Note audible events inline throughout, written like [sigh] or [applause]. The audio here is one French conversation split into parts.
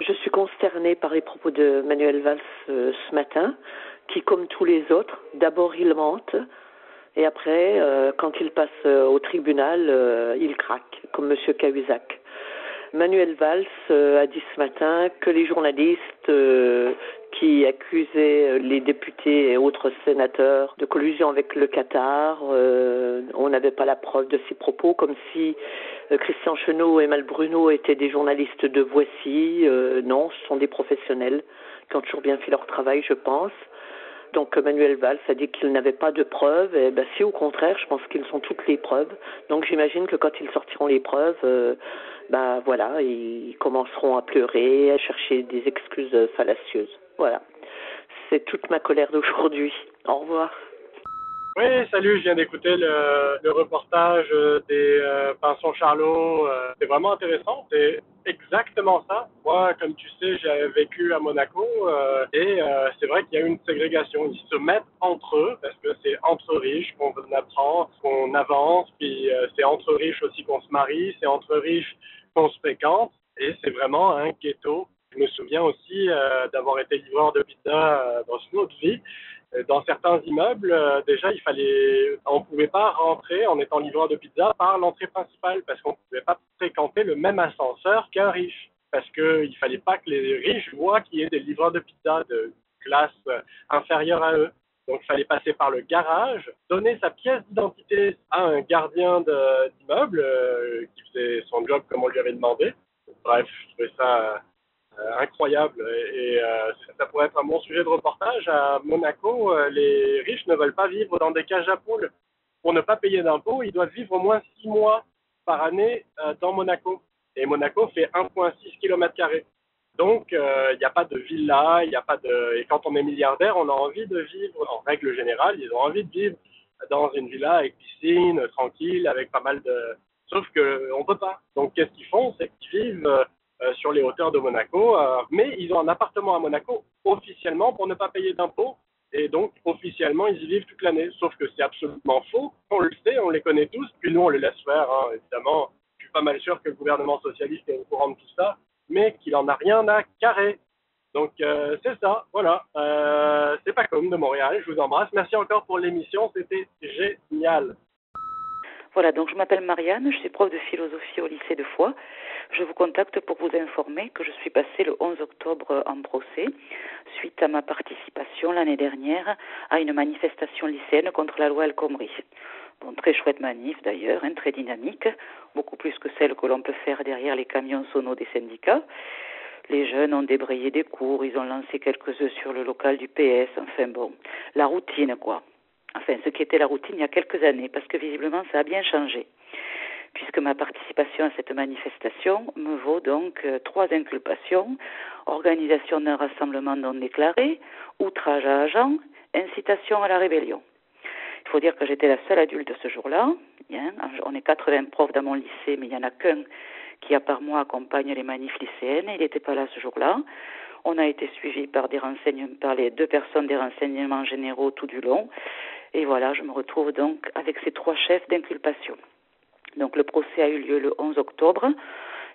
Je suis consternée par les propos de Manuel Valls euh, ce matin, qui, comme tous les autres, d'abord il mente, et après, euh, quand il passe euh, au tribunal, il craque, comme M. Cahuzac. Manuel Valls euh, a dit ce matin que les journalistes euh, qui accusaient les députés et autres sénateurs de collusion avec le Qatar, euh, on n'avait pas la preuve de ces propos, comme si euh, Christian Chenot et Mal Bruno étaient des journalistes de Voici. Euh, non, ce sont des professionnels qui ont toujours bien fait leur travail, je pense. Donc Manuel Valls a dit qu'il n'avait pas de preuves. Et ben, si au contraire, je pense qu'ils sont toutes les preuves. Donc j'imagine que quand ils sortiront les preuves, euh, ben voilà, ils commenceront à pleurer, à chercher des excuses fallacieuses. Voilà. C'est toute ma colère d'aujourd'hui. Au revoir. Oui, salut, je viens d'écouter le, le reportage euh, des euh, Pinson Charlot. Euh, c'est vraiment intéressant. C'est exactement ça. Moi, comme tu sais, j'ai vécu à Monaco euh, et euh, c'est vrai qu'il y a une ségrégation. Ils se mettent entre eux parce que c'est entre riches qu'on apprend, qu'on avance, puis euh, c'est entre riches aussi qu'on se marie, c'est entre riches qu'on se fréquente et c'est vraiment un ghetto. Je me souviens aussi d'avoir été livreur de pizza dans une autre vie dans certains immeubles, euh, déjà, il fallait, on pouvait pas rentrer en étant livreur de pizza par l'entrée principale parce qu'on ne pouvait pas fréquenter le même ascenseur qu'un riche. Parce qu'il ne fallait pas que les riches voient qu'il y ait des livreurs de pizza de classe euh, inférieure à eux. Donc, il fallait passer par le garage, donner sa pièce d'identité à un gardien d'immeuble euh, qui faisait son job comme on lui avait demandé. Bref, je trouvais ça euh, incroyable et, euh, ça pourrait être un bon sujet de reportage. À Monaco, euh, les riches ne veulent pas vivre dans des cages à poules. Pour ne pas payer d'impôts, ils doivent vivre au moins six mois par année euh, dans Monaco. Et Monaco fait 1,6 km. Donc, euh, il n'y a pas de villa, il n'y a pas de. Et quand on est milliardaire, on a envie de vivre, en règle générale, ils ont envie de vivre dans une villa avec piscine, tranquille, avec pas mal de. Sauf que on peut pas. Donc, qu'est-ce qu'ils font? C'est qu'ils vivent euh, euh, sur les hauteurs de Monaco, euh, mais ils ont un appartement à Monaco officiellement pour ne pas payer d'impôts. Et donc, officiellement, ils y vivent toute l'année. Sauf que c'est absolument faux. On le sait, on les connaît tous. Puis nous, on les laisse faire, hein, évidemment. Je suis pas mal sûr que le gouvernement socialiste est au courant de tout ça, mais qu'il en a rien à carrer. Donc, euh, c'est ça. Voilà. Euh, c'est pas comme de Montréal. Je vous embrasse. Merci encore pour l'émission. C'était génial. Voilà, donc je m'appelle Marianne, je suis prof de philosophie au lycée de Foix. Je vous contacte pour vous informer que je suis passée le 11 octobre en procès suite à ma participation l'année dernière à une manifestation lycéenne contre la loi El Khomri. Bon, très chouette manif d'ailleurs, hein, très dynamique, beaucoup plus que celle que l'on peut faire derrière les camions sonos des syndicats. Les jeunes ont débrayé des cours, ils ont lancé quelques œufs sur le local du PS, enfin bon, la routine quoi. Enfin, ce qui était la routine il y a quelques années, parce que visiblement ça a bien changé. Puisque ma participation à cette manifestation me vaut donc euh, trois inculpations organisation d'un rassemblement non déclaré, outrage à agent, incitation à la rébellion. Il faut dire que j'étais la seule adulte ce jour-là. Hein. On est 80 profs dans mon lycée, mais il n'y en a qu'un qui, à part moi, accompagne les manifs lycéennes. Il n'était pas là ce jour-là. On a été suivis par, des renseignements, par les deux personnes des renseignements généraux tout du long. Et voilà, je me retrouve donc avec ces trois chefs d'inculpation. Donc le procès a eu lieu le 11 octobre.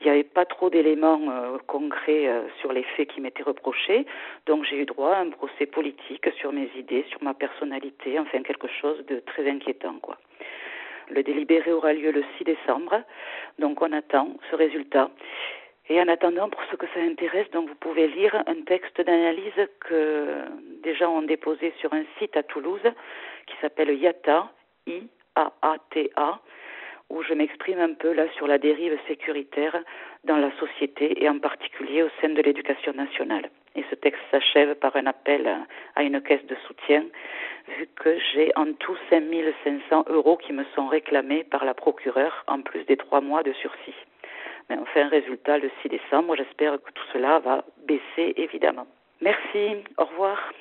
Il n'y avait pas trop d'éléments euh, concrets euh, sur les faits qui m'étaient reprochés, donc j'ai eu droit à un procès politique sur mes idées, sur ma personnalité, enfin quelque chose de très inquiétant, quoi. Le délibéré aura lieu le 6 décembre, donc on attend ce résultat. Et en attendant, pour ceux que ça intéresse, donc vous pouvez lire un texte d'analyse que des gens ont déposé sur un site à Toulouse qui s'appelle IATA, I-A-A-T-A, où je m'exprime un peu là sur la dérive sécuritaire dans la société et en particulier au sein de l'éducation nationale. Et ce texte s'achève par un appel à une caisse de soutien, vu que j'ai en tout 5500 euros qui me sont réclamés par la procureure, en plus des trois mois de sursis. Mais on fait un résultat le 6 décembre. J'espère que tout cela va baisser, évidemment. Merci. Au revoir.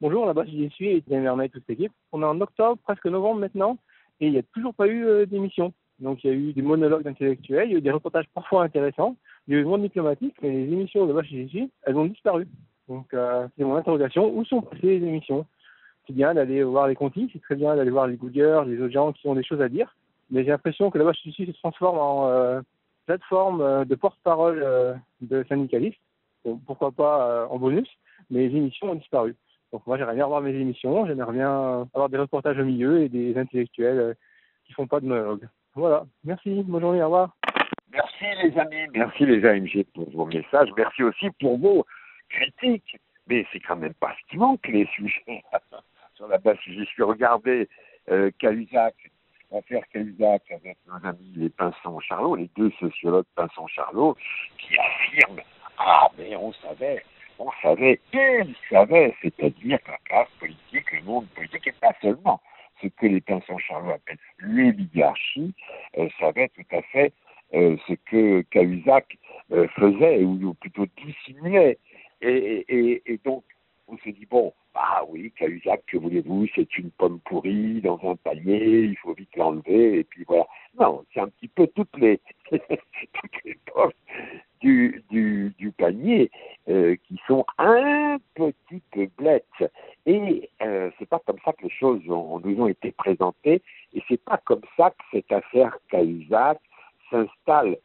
Bonjour, là-bas, j'y suis et toute l'équipe. On est en octobre, presque novembre maintenant, et il n'y a toujours pas eu euh, d'émission. Donc il y a eu des monologues d'intellectuels, il y a eu des reportages parfois intéressants, il y a eu le monde diplomatique, mais les émissions de ici, elles ont disparu. Donc euh, c'est mon interrogation, où sont passées les émissions? C'est bien d'aller voir les contis, c'est très bien d'aller voir les gougers, les autres gens qui ont des choses à dire, mais j'ai l'impression que chez ici se transforme en, euh, plateforme de porte-parole de syndicalistes. pourquoi pas en bonus, mais les émissions ont disparu. Donc moi j'aimerais bien avoir mes émissions, j'aimerais bien avoir des reportages au milieu et des intellectuels qui font pas de monologue. Voilà, merci, bonne journée, au revoir. Merci les amis, merci les AMG pour vos messages, merci aussi pour vos critiques. Mais c'est quand même pas ce qui manque, les sujets. [laughs] Sur la base, j'y suis regardé, euh, l'affaire Cahuzac avec nos amis les Pinson-Charlot, les deux sociologues Pinson-Charlot, qui affirment Ah, mais on savait, on savait, ils savaient, c'est-à-dire la classe politique, le monde politique, et pas seulement ce que les Pinson-Charlot appellent l'oligarchie, euh, savaient tout à fait euh, ce que Cahuzac euh, faisait, ou, plutôt dissimulait. Et, et, et, donc, on s'est dit, bon, ah oui, Cahuzac, que voulez-vous, c'est une pomme pourrie dans un panier, il faut vite l'enlever, et puis voilà. Non, c'est un petit peu toutes les, [laughs] toutes les pommes du, du, du panier euh, qui sont un Et euh, c'est pas comme ça que les choses nous ont été présentées, et c'est pas comme ça que cette affaire Cahuzac s'installe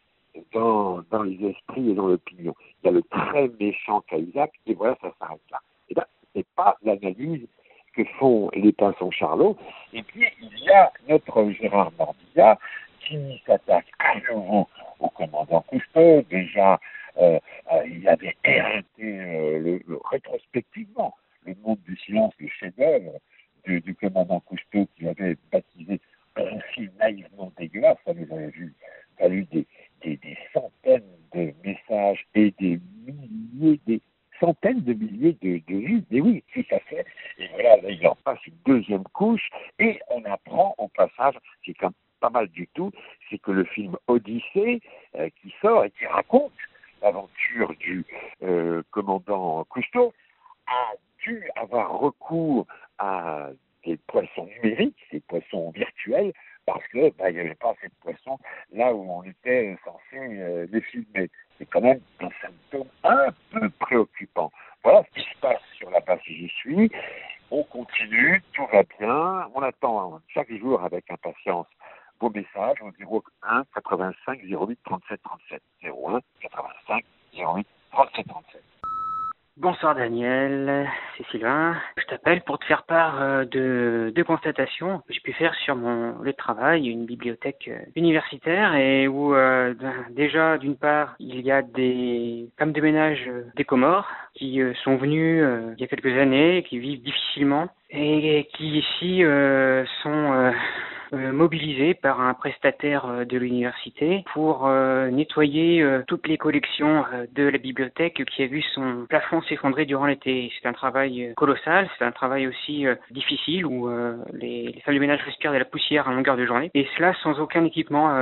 dans, dans les esprits et dans l'opinion. Il y a le très méchant Cahuzac, et voilà, ça s'arrête là. Et bien, c'est pas l'analyse que font les pinsons Charlot. Et puis, il y a notre Gérard Mordilla qui s'attaque à nouveau au commandant Cousteau. Déjà, euh, euh, il avait éreinté euh, rétrospectivement le monde du silence, le chef-d'œuvre du, commandant Cousteau qui avait baptisé un film naïvement dégueulasse, ça nous avait vu fallu des, des, des, centaines de messages et des milliers, des centaines de milliers de, de. Mais oui, tout à fait. Et voilà, là, il en passe une deuxième couche et on apprend au passage, c'est quand pas mal du tout, c'est que le film Odyssée euh, qui sort et qui raconte l'aventure du euh, commandant Cousteau a dû avoir recours à des poissons numériques, des poissons virtuels, parce que bah, il n'y avait pas assez de poissons là où on était censé euh, les filmer. C'est quand même un symptôme un peu préoccupant. Voilà ce qui se passe sur la base où j'y suis. On continue, tout va bien. On attend chaque jour avec impatience vos messages au 01 85 08 37 37. 01 85 08 37 37. Bonsoir Daniel, c'est Sylvain. Je t'appelle pour te faire part euh, de deux constatations que j'ai pu faire sur mon lieu travail, une bibliothèque euh, universitaire, et où euh, ben, déjà d'une part il y a des femmes de ménage des Comores qui sont venues il y a quelques années, qui vivent difficilement et qui ici sont euh, mobilisé par un prestataire euh, de l'université pour euh, nettoyer toutes les collections de la bibliothèque qui a vu son plafond s'effondrer durant l'été. C'est un travail colossal, c'est un travail aussi difficile où les, les salles de ménage respirent de la poussière à longueur de journée et cela sans aucun équipement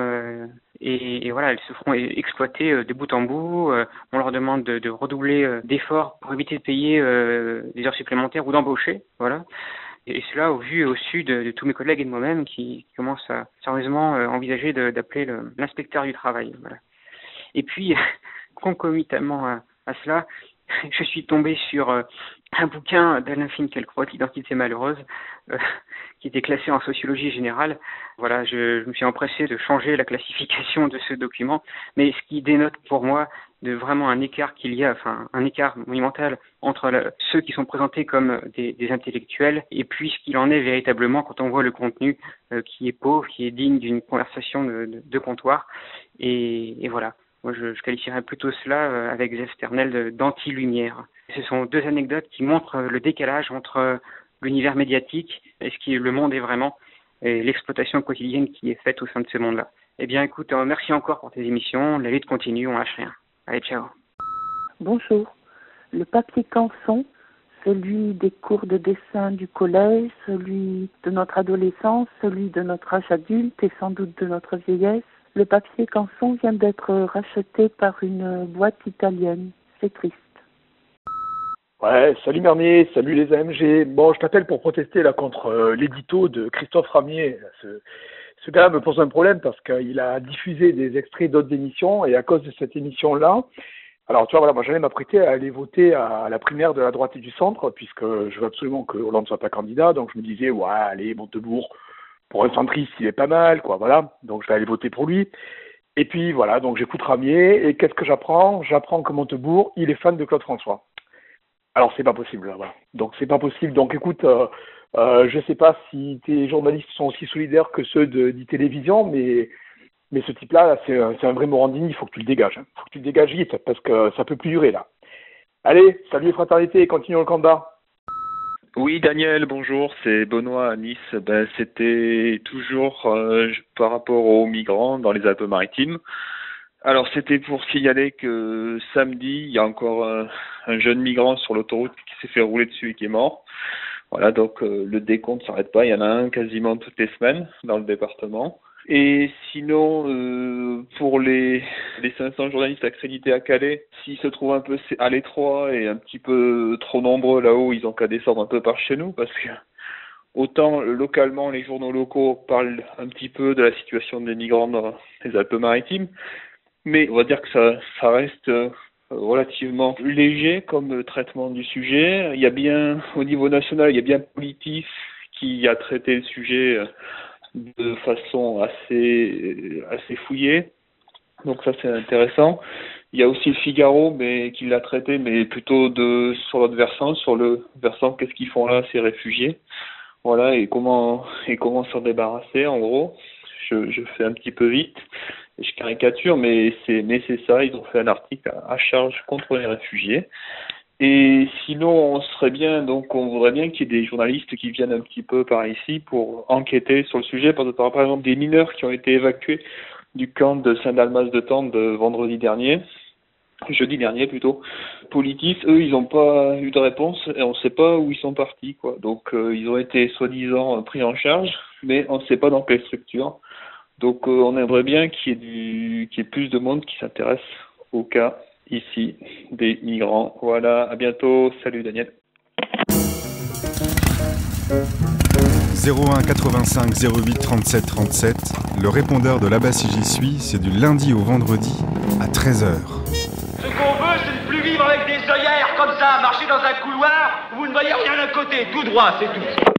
et, et, voilà, elles se feront exploiter de bout en bout. on leur demande de, de redoubler d'efforts pour éviter de payer des heures supplémentaires ou d'embaucher. Voilà et cela au vu et au su de, tous mes collègues et de moi-même qui, commencent à sérieusement euh, envisager d'appeler l'inspecteur du travail. Et puis, [laughs] concomitamment à, cela, [laughs] je suis tombé sur euh, un bouquin d'Alain Finkielkraut, Identité malheureuse, euh, qui était classé en sociologie générale. Voilà, je, me suis empressé de changer la classification de ce document, mais ce qui dénote pour moi de vraiment un écart qu'il y a, enfin un écart monumental entre ceux qui sont présentés comme des, intellectuels et puis ce qu'il en est véritablement quand on voit le contenu euh, qui est pauvre, qui est digne d'une conversation de, comptoir. Et, voilà, moi je, qualifierais plutôt cela euh, avec Zef Ternel d'anti-lumière. Ce sont deux anecdotes qui montrent le décalage entre l'univers médiatique et ce qui le monde est vraiment et l'exploitation quotidienne qui est faite au sein de ce monde-là. Eh bien, écoute, euh, merci encore pour tes émissions. La lutte continue, on lâche rien. Allez, ciao. Bonjour. Le papier canson, celui des cours de dessin du collège, celui de notre adolescence, celui de notre âge adulte et sans doute de notre vieillesse. Le papier canson vient d'être racheté par une boîte italienne. C'est triste. Ouais, salut Mernier, salut les AMG. Bon, je t'appelle pour protester là contre euh, l'édito de Christophe Ramier. Ce, ce gars me pose un problème parce qu'il a diffusé des extraits d'autres émissions et à cause de cette émission-là, alors tu vois, voilà, moi j'allais m'apprêter à aller voter à la primaire de la droite et du centre puisque je veux absolument que Hollande soit pas candidat, donc je me disais, ouais, allez, Montebourg, pour un centriste, il est pas mal, quoi, voilà, donc je vais aller voter pour lui. Et puis voilà, donc j'écoute Ramier, et qu'est-ce que j'apprends? J'apprends que Montebourg, il est fan de Claude François. Alors c'est pas possible, voilà. Donc c'est pas possible. Donc écoute, euh, euh, je sais pas si tes journalistes sont aussi solidaires que ceux de télévision, mais ce type-là, c'est un, vrai Morandini, il faut que tu le dégages. Il hein. faut que tu le dégages vite, parce que ça peut plus durer là. Allez, salut fraternité, continuons le combat. Oui, Daniel, bonjour, c'est Benoît à Nice. Ben, c'était toujours euh, par rapport aux migrants dans les Alpes-Maritimes. Alors, c'était pour signaler que samedi, il y a encore un, jeune migrant sur l'autoroute qui s'est fait rouler dessus et qui est mort. Voilà, donc euh, le décompte s'arrête pas. Il y en a un quasiment toutes les semaines dans le département. Et sinon, euh, pour les, les 500 journalistes accrédités à Calais, s'ils se trouvent un peu à l'étroit et un petit peu trop nombreux là-haut, ils ont qu'à descendre un peu par chez nous parce que autant localement les journaux locaux parlent un petit peu de la situation des migrants dans les Alpes-Maritimes, mais on va dire que ça, ça reste euh, relativement léger comme traitement du sujet. Il y a bien, au niveau national, il y a bien Politif qui a traité le sujet euh, de façon assez assez fouillée. Donc ça c'est intéressant. Il y a aussi le Figaro, mais qui l'a traité, mais plutôt de sur l'autre versant, sur le versant qu'est-ce qu'ils font là ces réfugiés. Voilà et comment et comment s'en débarrasser en gros. Je, je fais un petit peu vite, je caricature, mais c'est ça. Ils ont fait un article à charge contre les réfugiés. Et sinon, on serait bien, donc on voudrait bien qu'il y ait des journalistes qui viennent un petit peu par ici pour enquêter sur le sujet, par exemple des mineurs qui ont été évacués du camp de Saint-Dalmas de Tende vendredi dernier, jeudi dernier plutôt. Politis, eux, ils n'ont pas eu de réponse et on ne sait pas où ils sont partis, quoi. Donc euh, ils ont été soi-disant pris en charge, mais on ne sait pas dans quelle structure. Donc euh, on aimerait bien qu'il y ait du, qu'il y ait plus de monde qui s'intéresse au cas ici des migrants. Voilà, à bientôt. Salut Daniel. 01 85 08 37 37, le répondeur de là-bas si j'y suis, c'est du lundi au vendredi à 13h. Ce qu'on veut, c'est ne plus vivre avec des œillères comme ça, marcher dans un couloir où vous ne voyez rien d'un côté, tout droit, c'est tout.